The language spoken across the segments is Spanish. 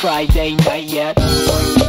Friday night yet.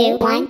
Two, one,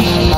Three,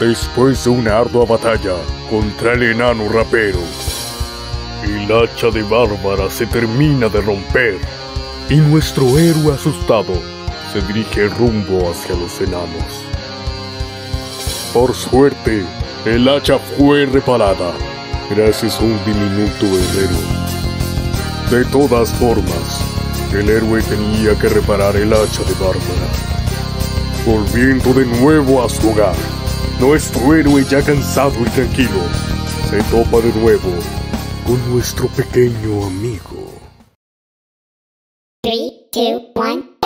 Después de una ardua batalla contra el enano rapero, el hacha de Bárbara se termina de romper y nuestro héroe asustado se dirige rumbo hacia los enanos. Por suerte, el hacha fue reparada gracias a un diminuto herrero. De todas formas, el héroe tenía que reparar el hacha de Bárbara. Volviendo de nuevo a su hogar, nuestro héroe ya cansado y tranquilo se topa de nuevo con nuestro pequeño amigo. 3, 2, 1,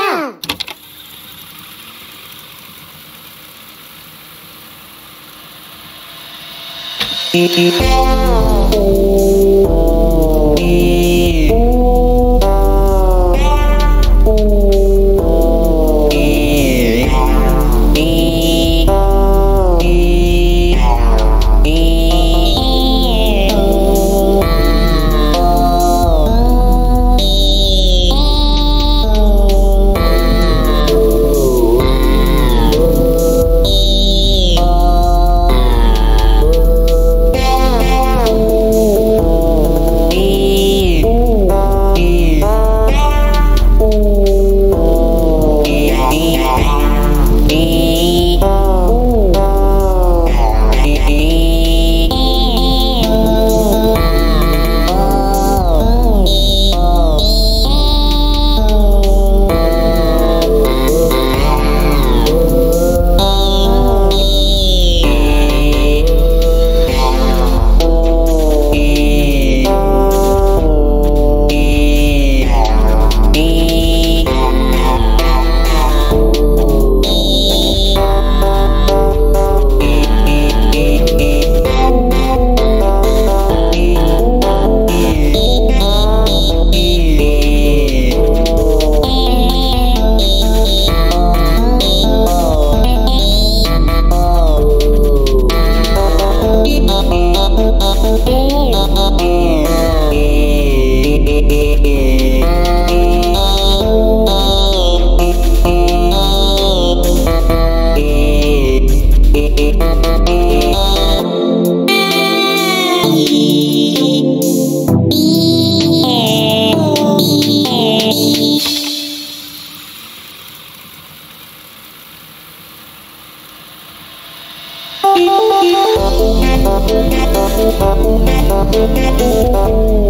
go!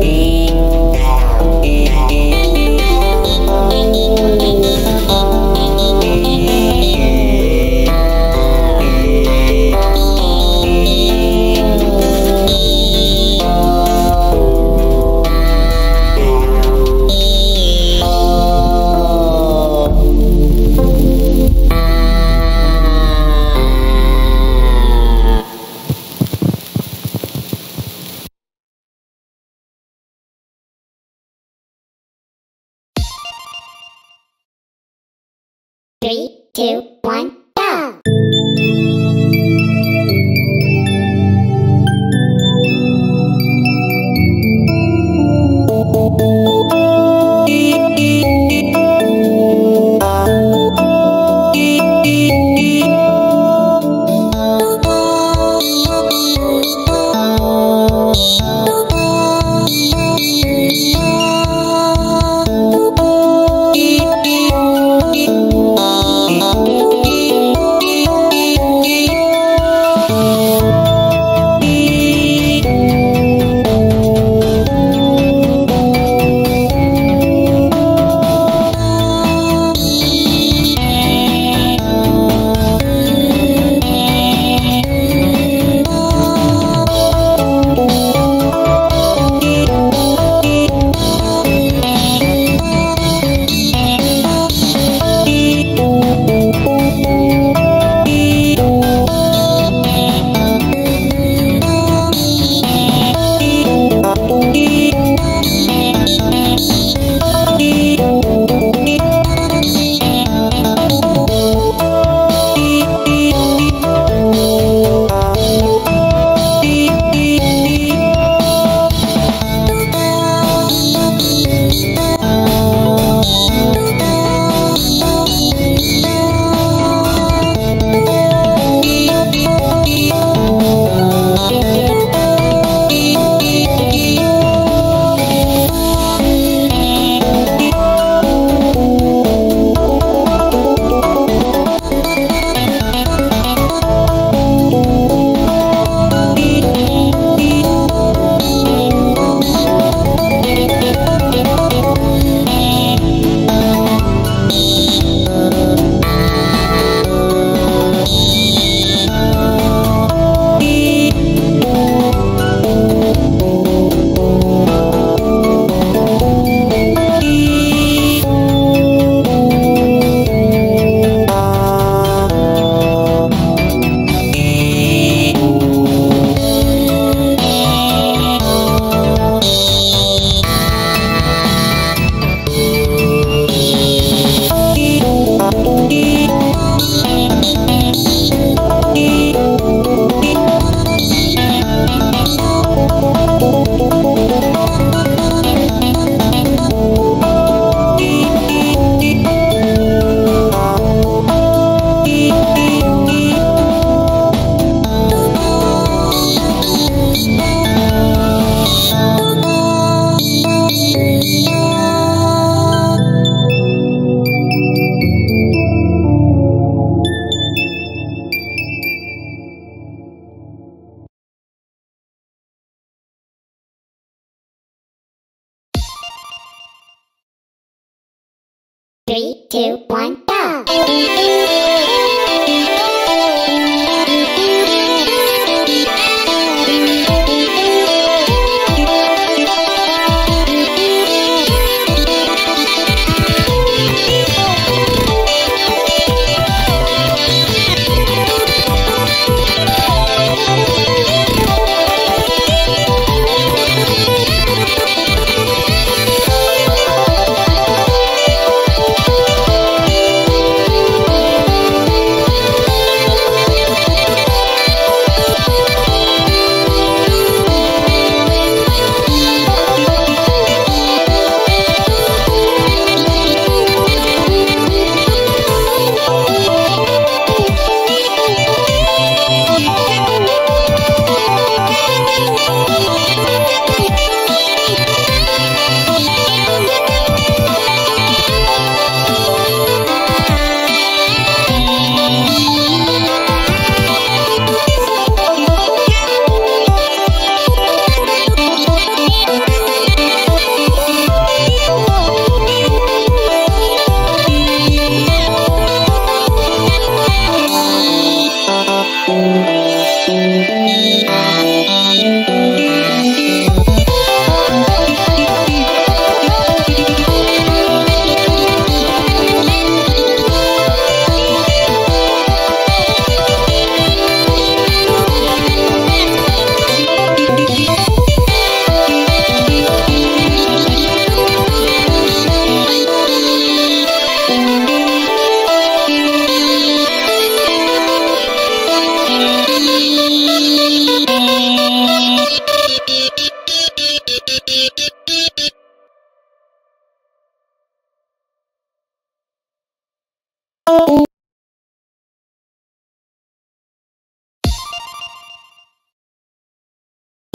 Three,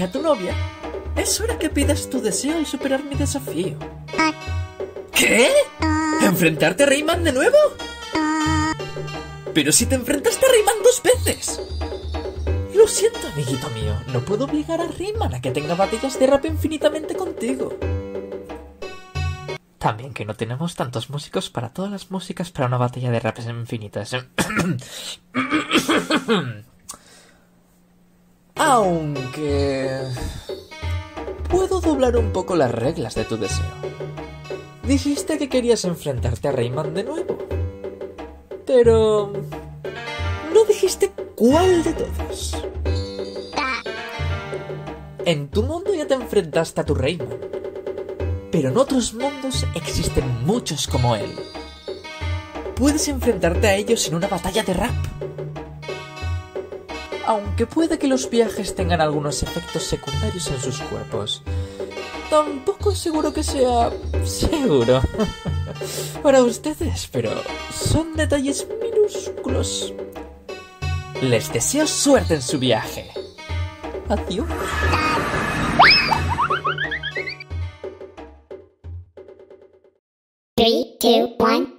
Traje a tu novia, es hora que pidas tu deseo al superar mi desafío. ¿Qué? ¿Enfrentarte a Rayman de nuevo? Pero si te enfrentaste a Rayman dos veces. Lo siento, amiguito mío. No puedo obligar a Rayman a que tenga batallas de rap infinitamente contigo. También que no tenemos tantos músicos para todas las músicas para una batalla de rap infinitas. Aunque... Puedo doblar un poco las reglas de tu deseo. Dijiste que querías enfrentarte a Rayman de nuevo. Pero... No dijiste cuál de todos. En tu mundo ya te enfrentaste a tu Rayman. Pero en otros mundos existen muchos como él. Puedes enfrentarte a ellos en una batalla de rap. Aunque puede que los viajes tengan algunos efectos secundarios en sus cuerpos. Tampoco seguro que sea seguro para ustedes, pero son detalles minúsculos. Les deseo suerte en su viaje. Adiós. Three, two, one,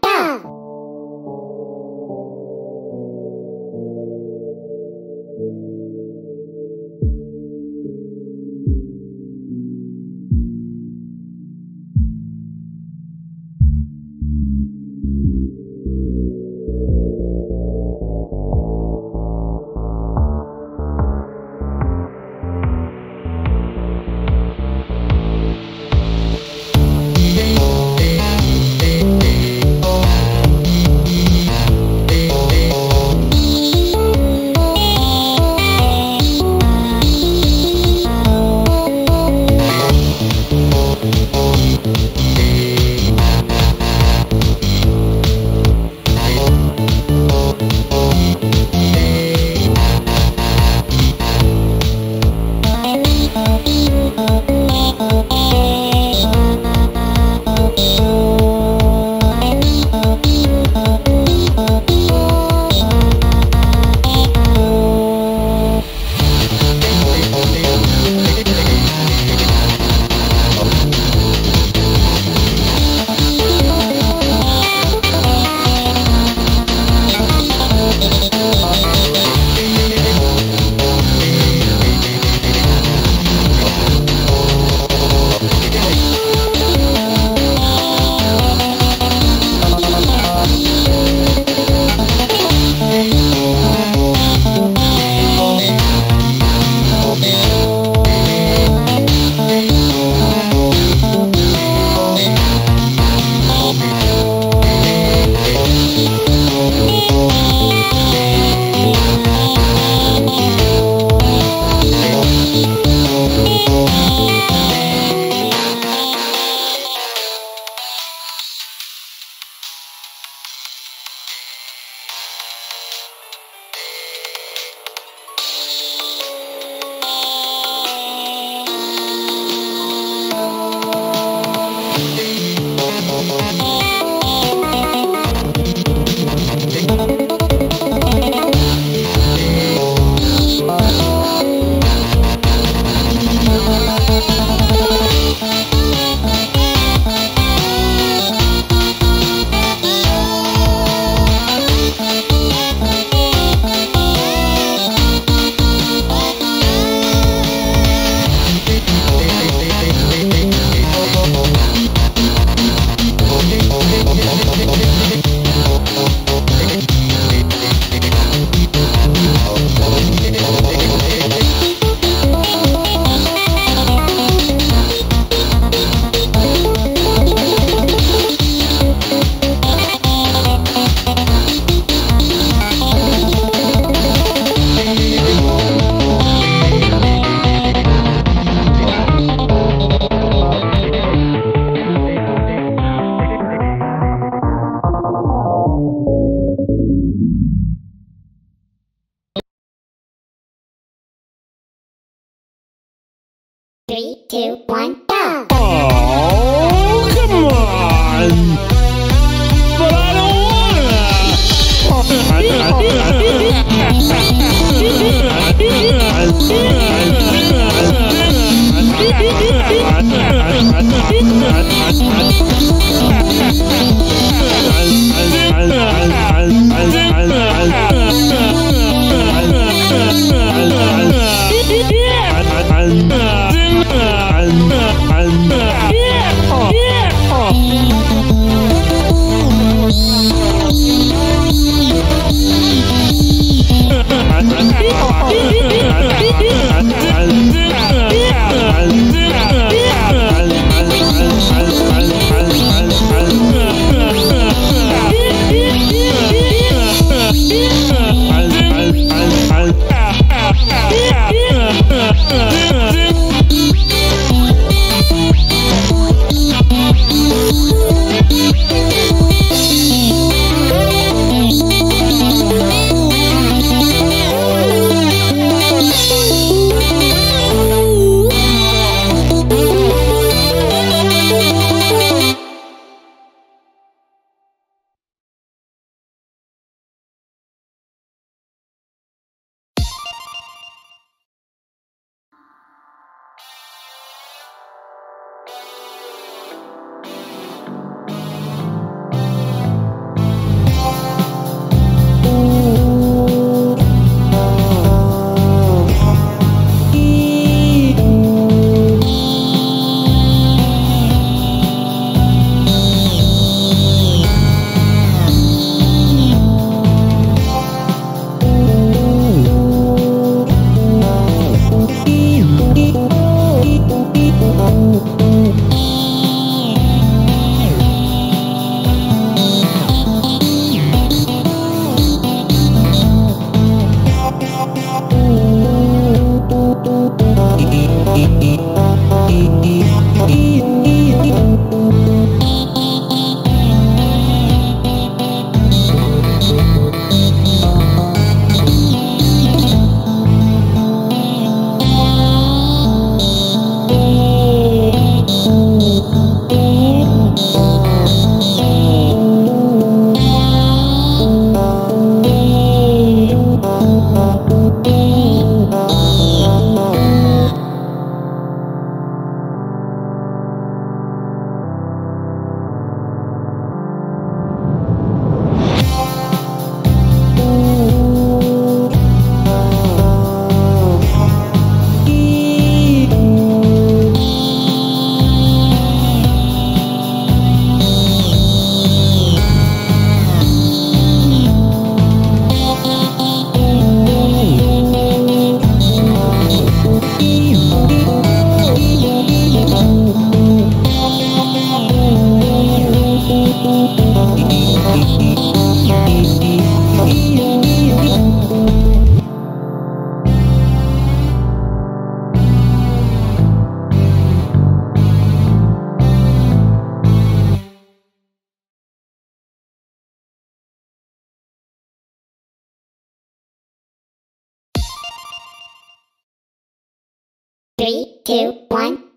Three, two, one,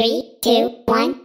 Three, two, one,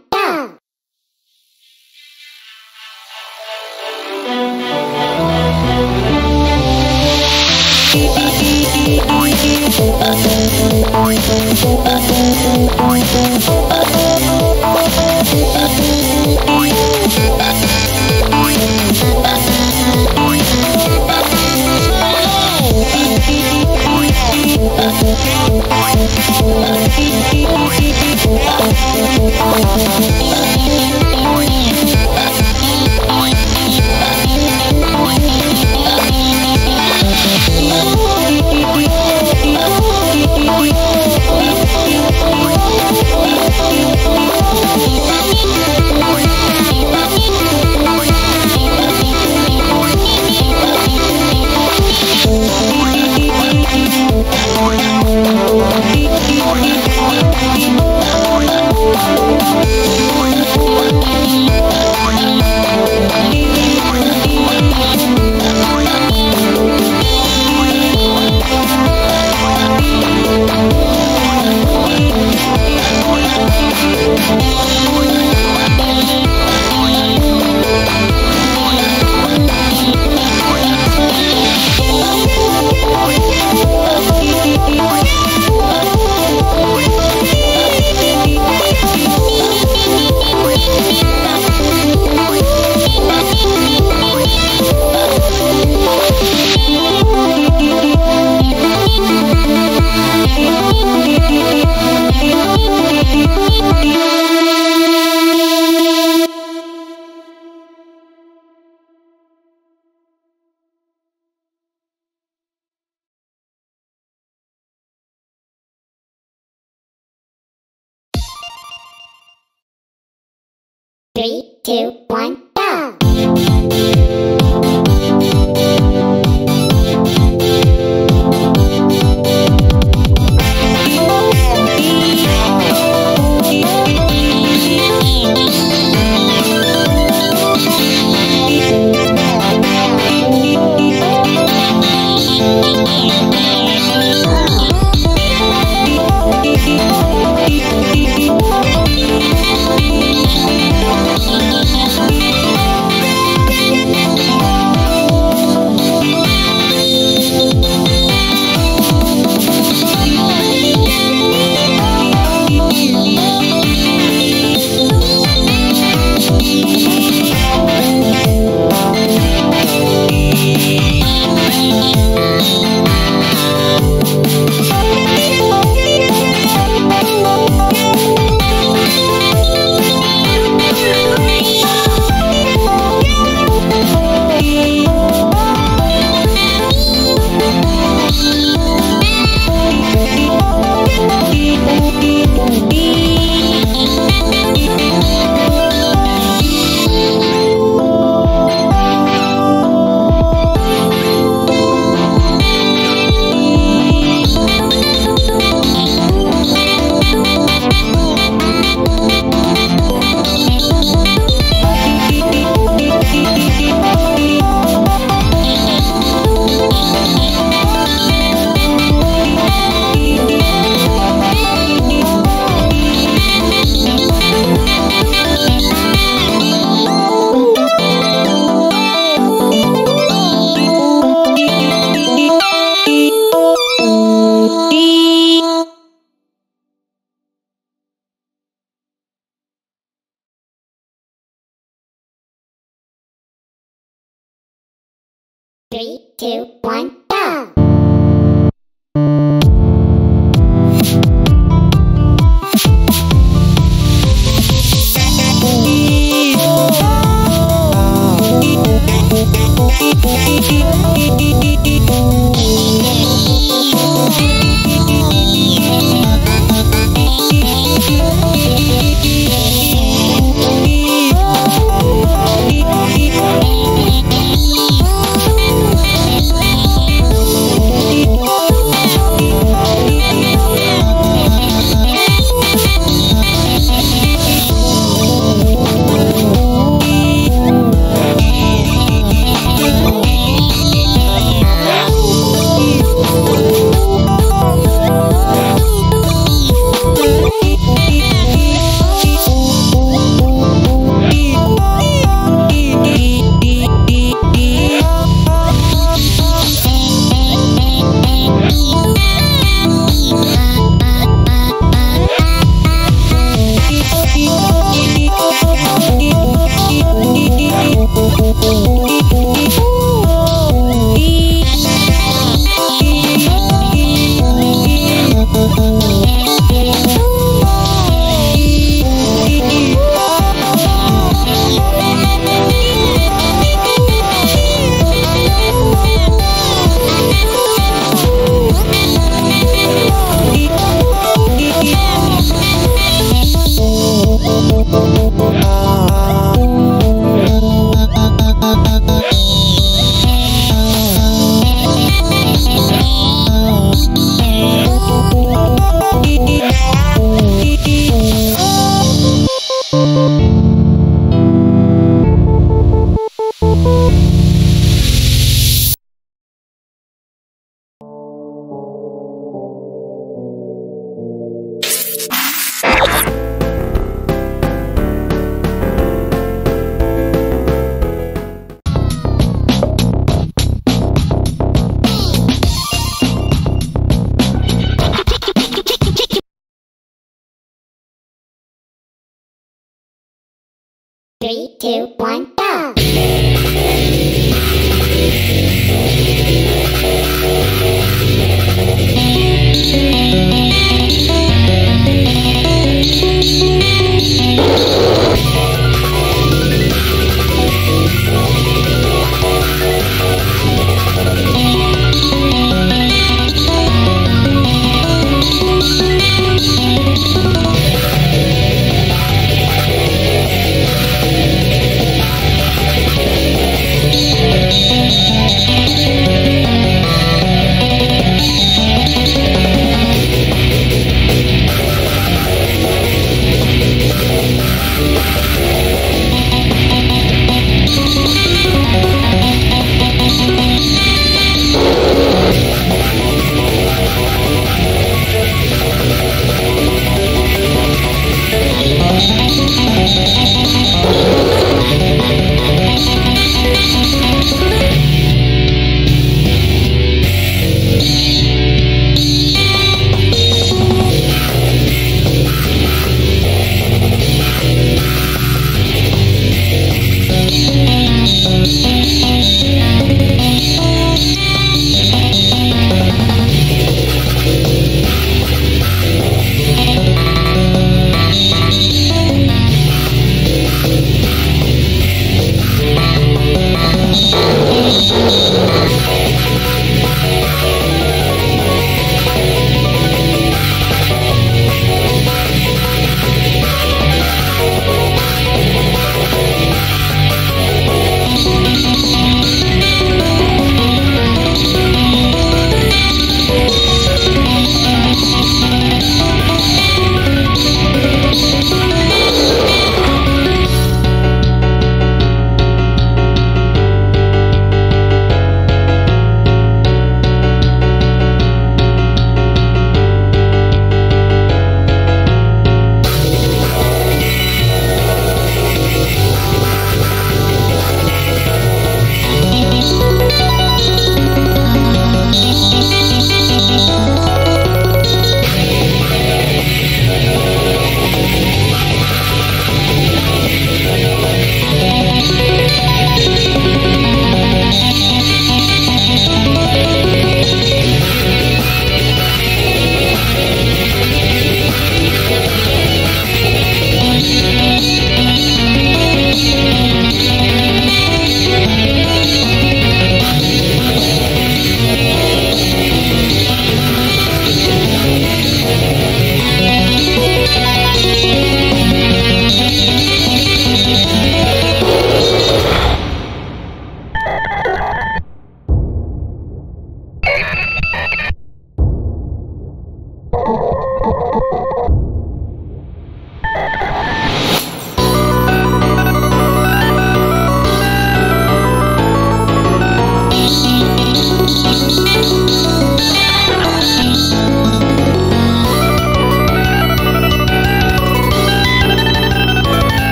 two, one,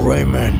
Raymond.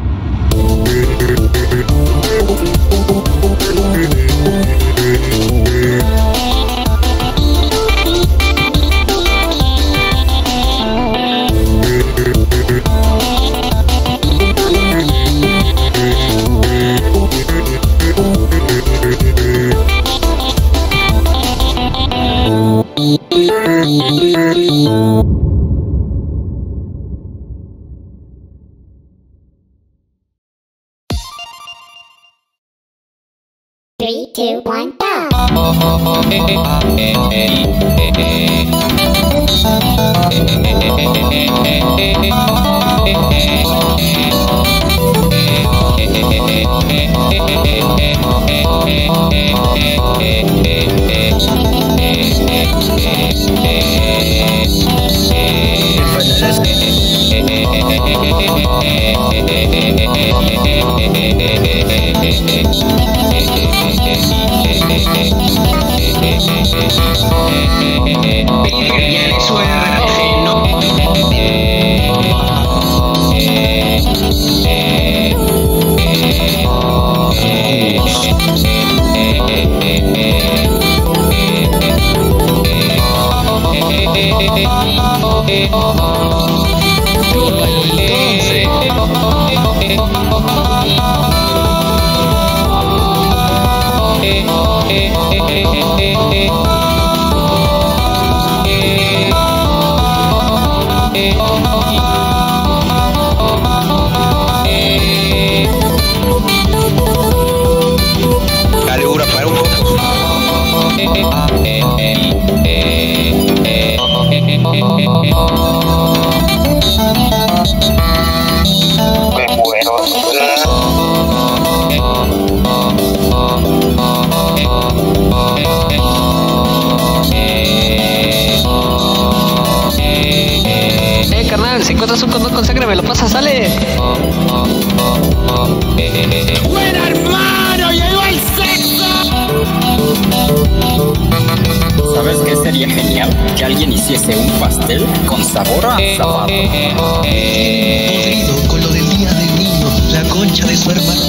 Pastel con sabor a sábado. podrido con lo del día del niño, la concha de su hermano.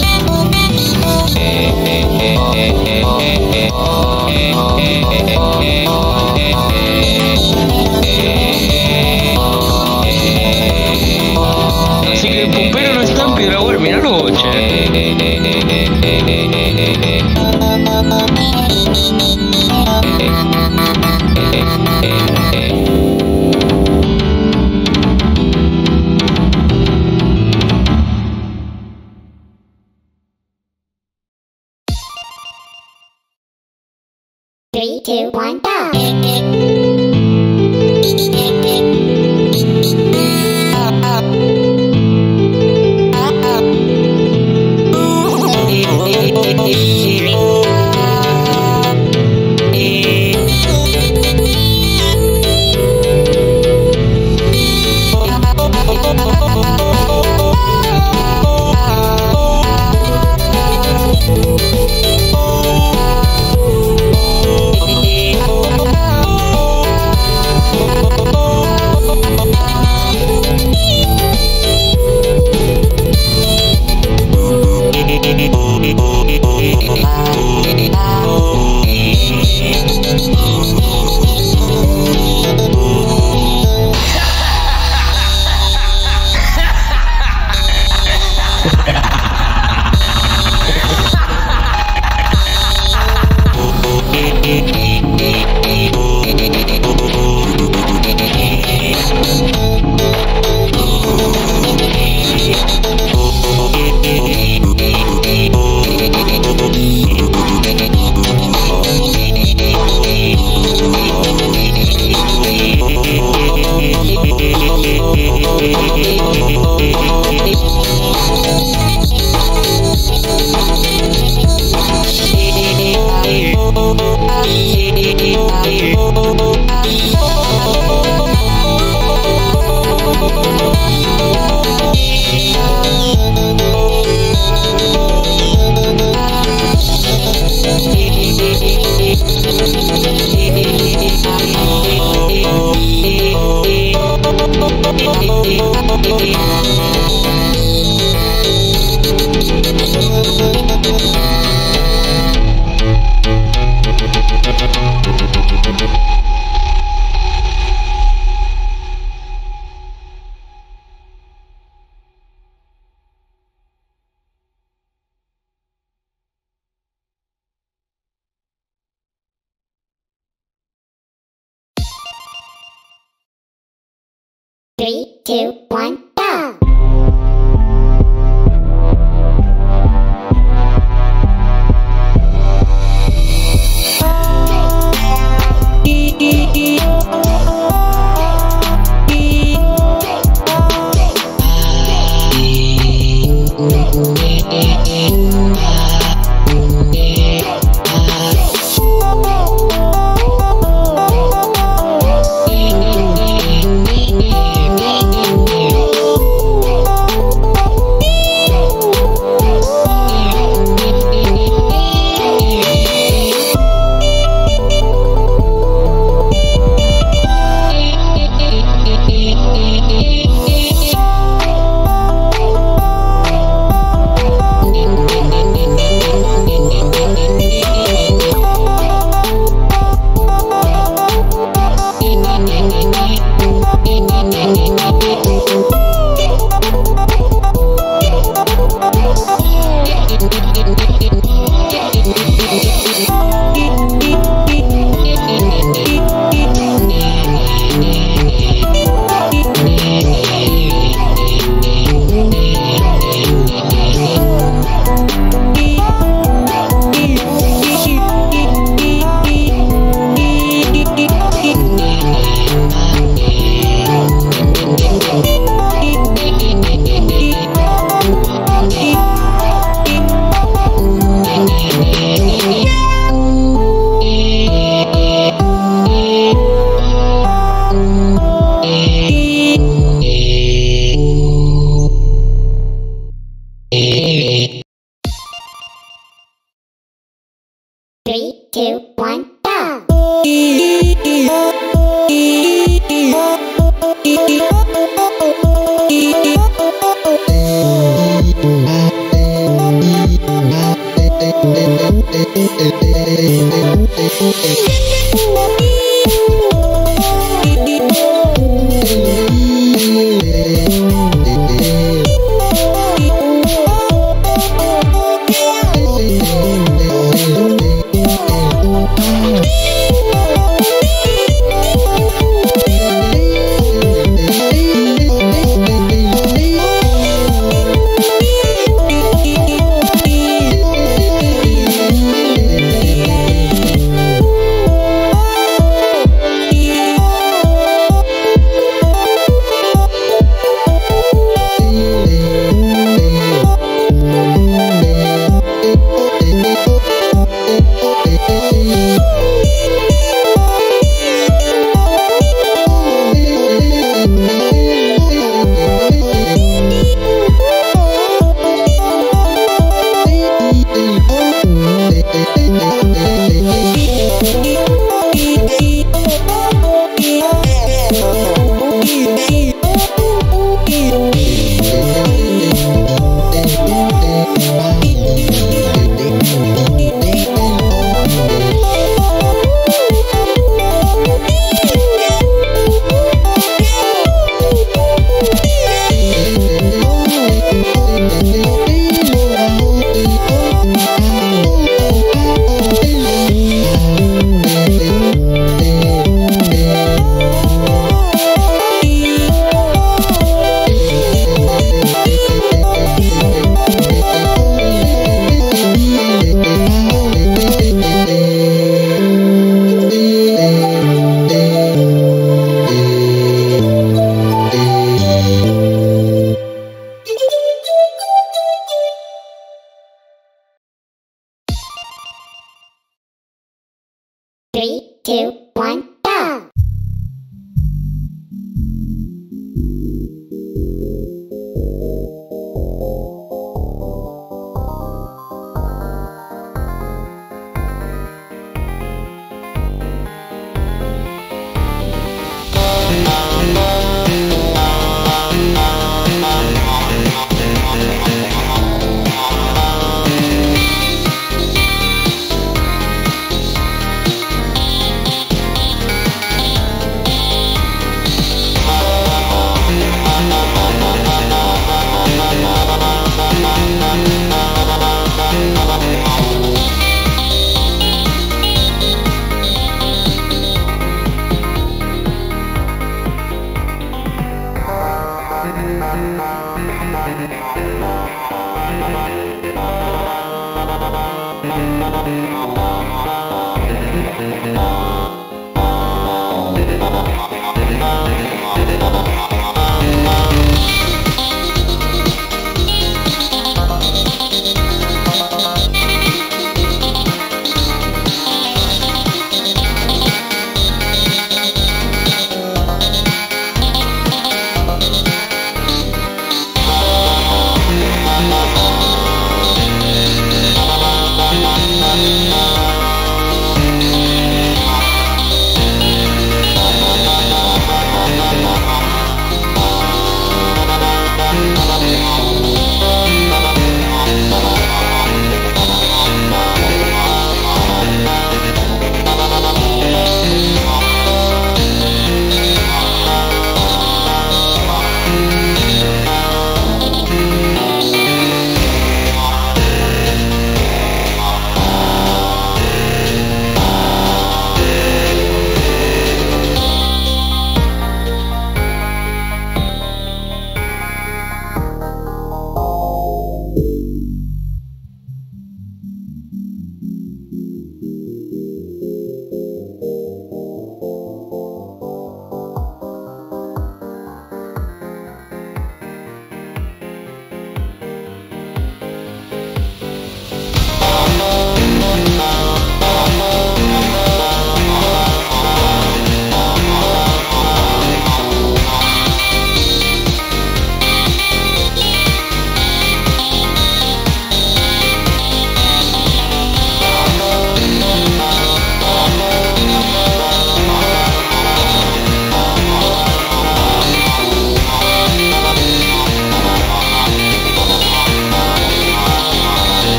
Así que el pompero no está en Piedrabuena, miralo, che. Three, two, one,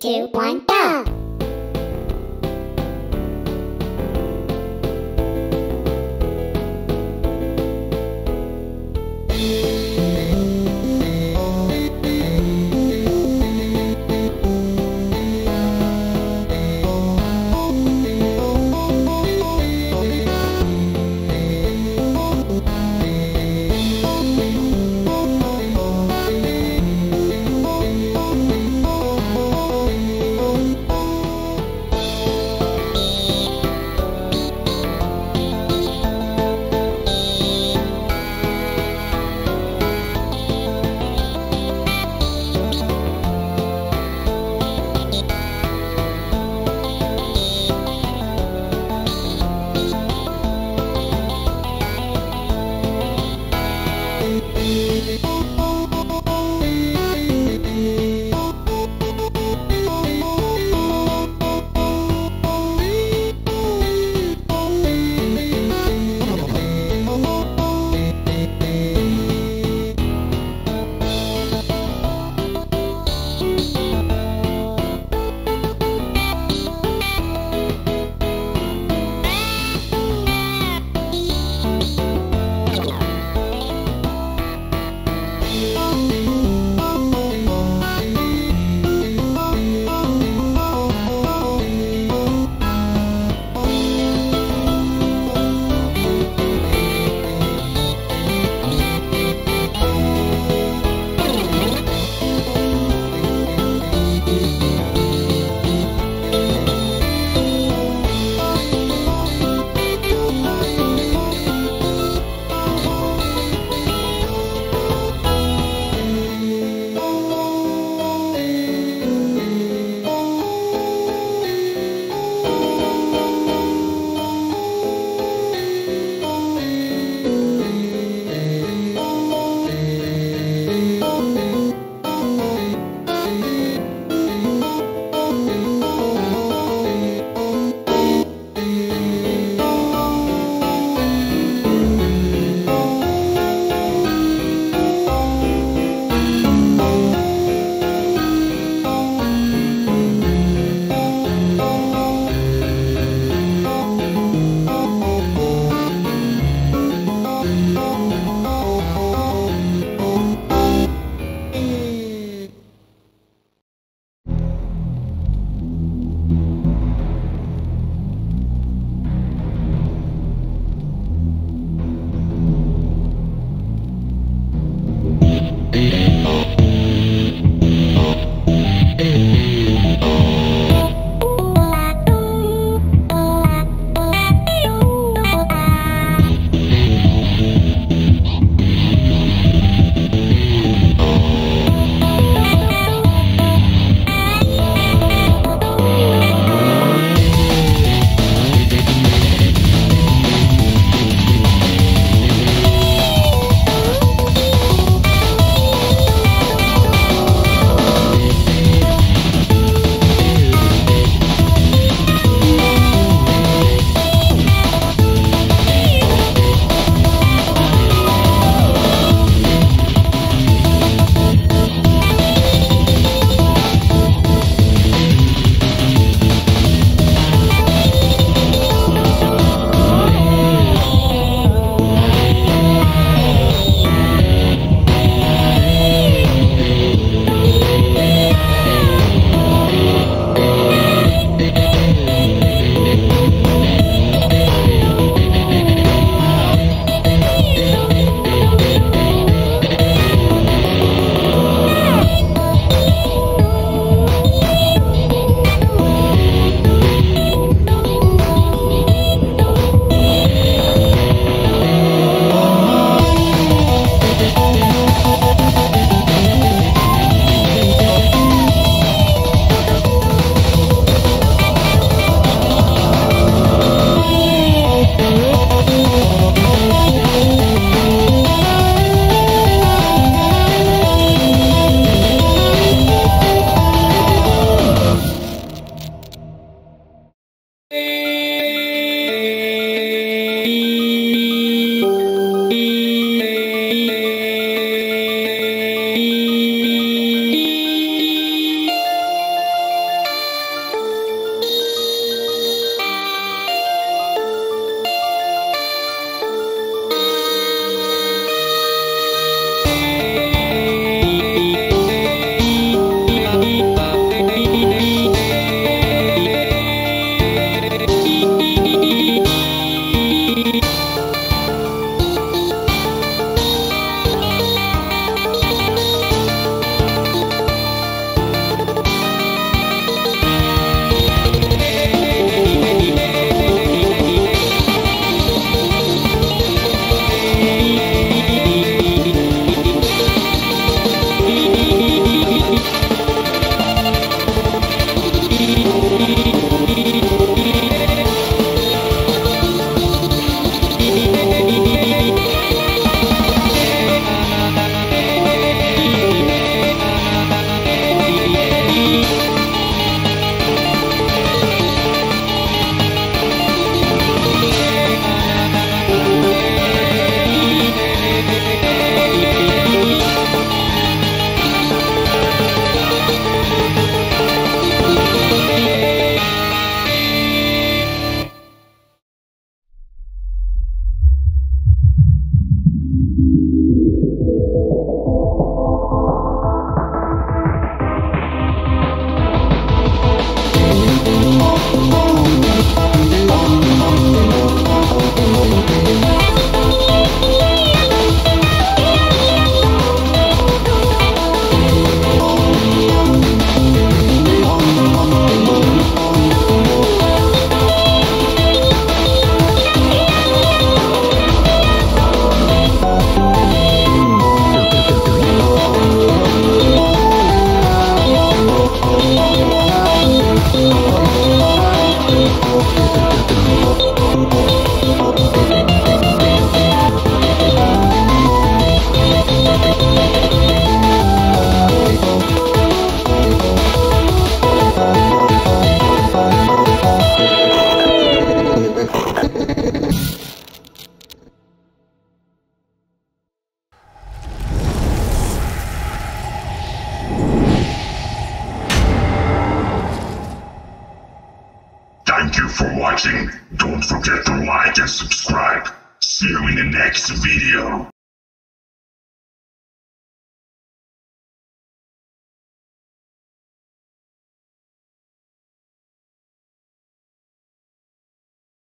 two, one, go!